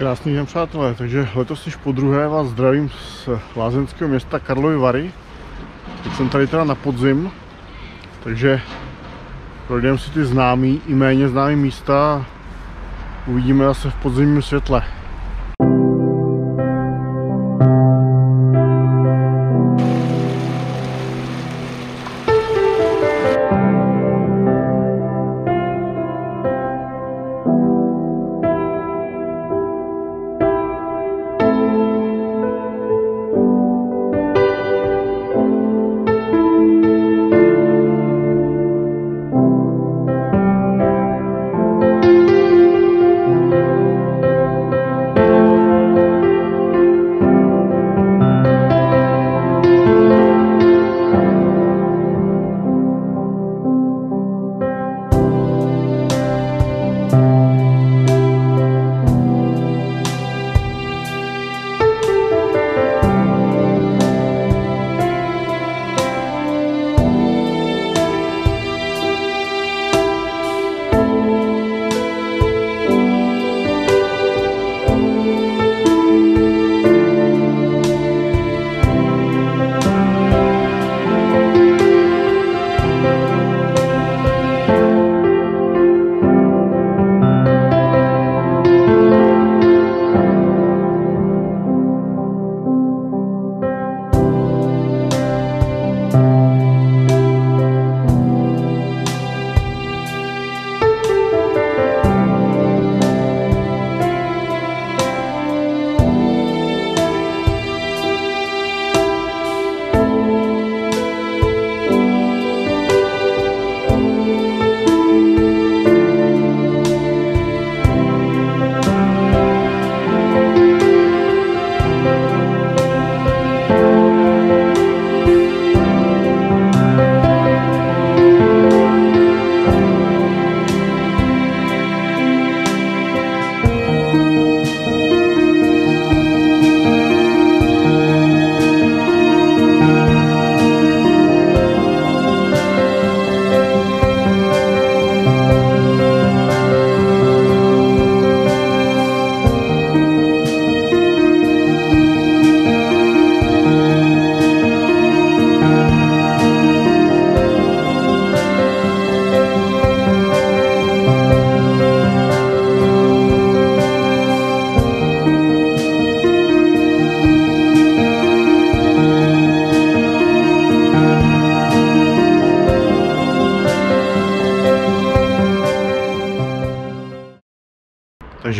Krásný den přátelé, takže letos již po druhé vás zdravím z lázeňského města Karlovy Vary. Teď jsem tady teda na podzim, takže projdeme si ty známý i méně známý místa a uvidíme zase v podzimním světle.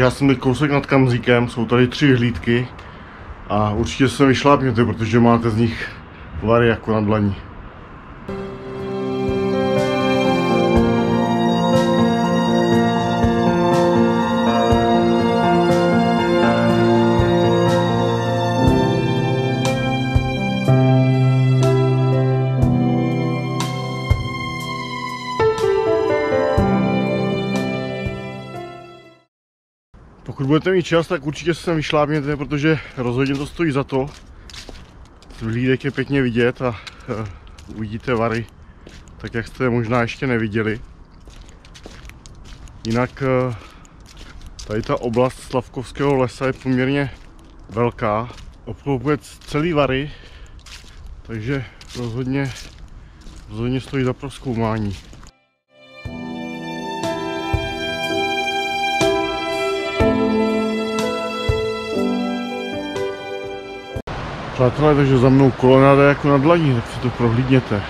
Takže já jsem teď kousek nad Kamzíkem, jsou tady tři hlídky a určitě se vyšlápněte, protože máte z nich vary jako na dlaní. Budete mít čas, tak určitě se sem vyšlápněte, protože rozhodně to stojí za to. Z hlídek je pěkně vidět a uh, uvidíte vary, tak jak jste možná ještě neviděli. Jinak uh, tady ta oblast Slavkovského lesa je poměrně velká. Obklopuje celý vary, takže rozhodně, rozhodně stojí za proskoumání. Přátelé, takže za mnou kolonáda jako na dlaní, tak si to prohlídněte.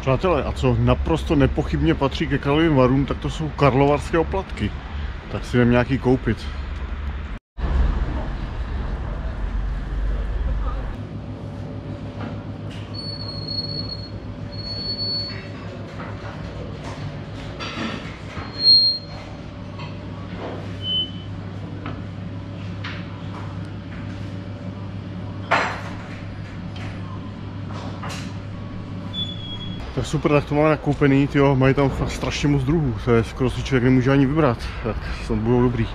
Přátelé, a co naprosto nepochybně patří ke Karlovým varům, tak to jsou karlovarské oplatky. Tak si jdem nějaký koupit. Tak super, tak to máme nakoupený, tyjo, mají tam fakt strašně moc druhů, to je skoro si člověk nemůže ani vybrat, tak snad budou dobrý.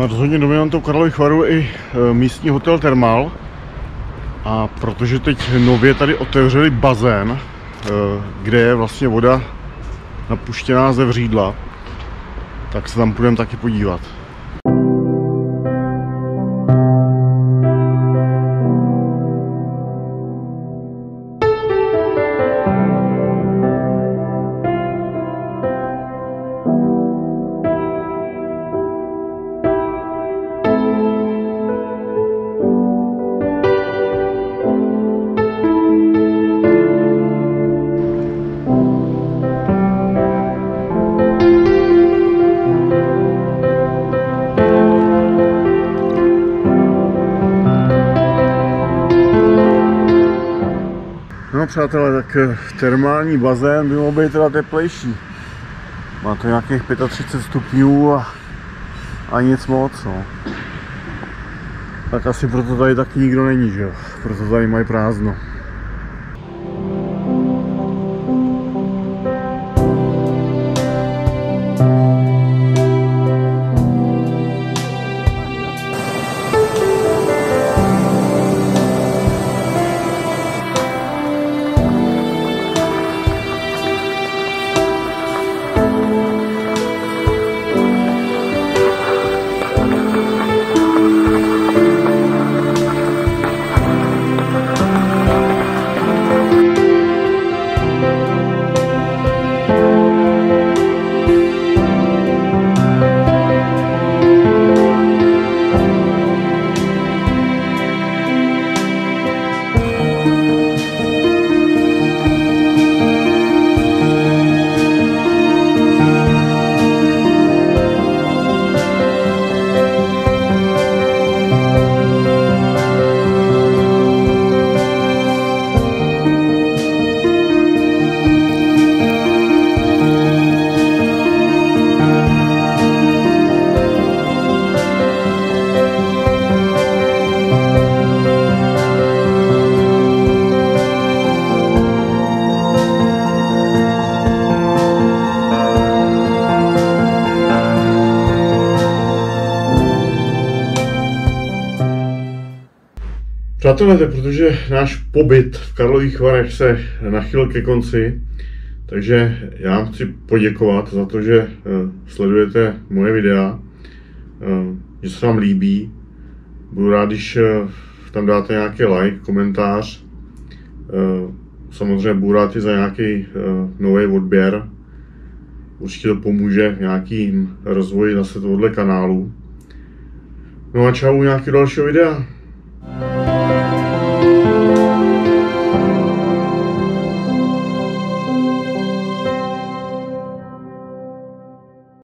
No rozhodně dominantou Karlových varů i e, místní hotel Thermal. A protože teď nově tady otevřeli bazén, e, kde je vlastně voda napuštěná ze vřídla, tak se tam půjdeme taky podívat. Přátelé, tak eh, termální bazén by mohl být teda teplejší. Má to nějakých 35 stupňů a, a nic moc, no. Tak asi proto tady taky nikdo není, že jo? Proto tady mají prázdno. Přátelé, protože náš pobyt v Karlových Varech se nachyl ke konci, takže já vám chci poděkovat za to, že eh, sledujete moje videa, eh, že se vám líbí. Budu rád, když eh, tam dáte nějaký like, komentář. Samozřejmě budu rád i za nějaký nový odběr. Určitě to pomůže nějakým rozvoji zase tohohle kanálu. No a čau, nějaký dalšího videa.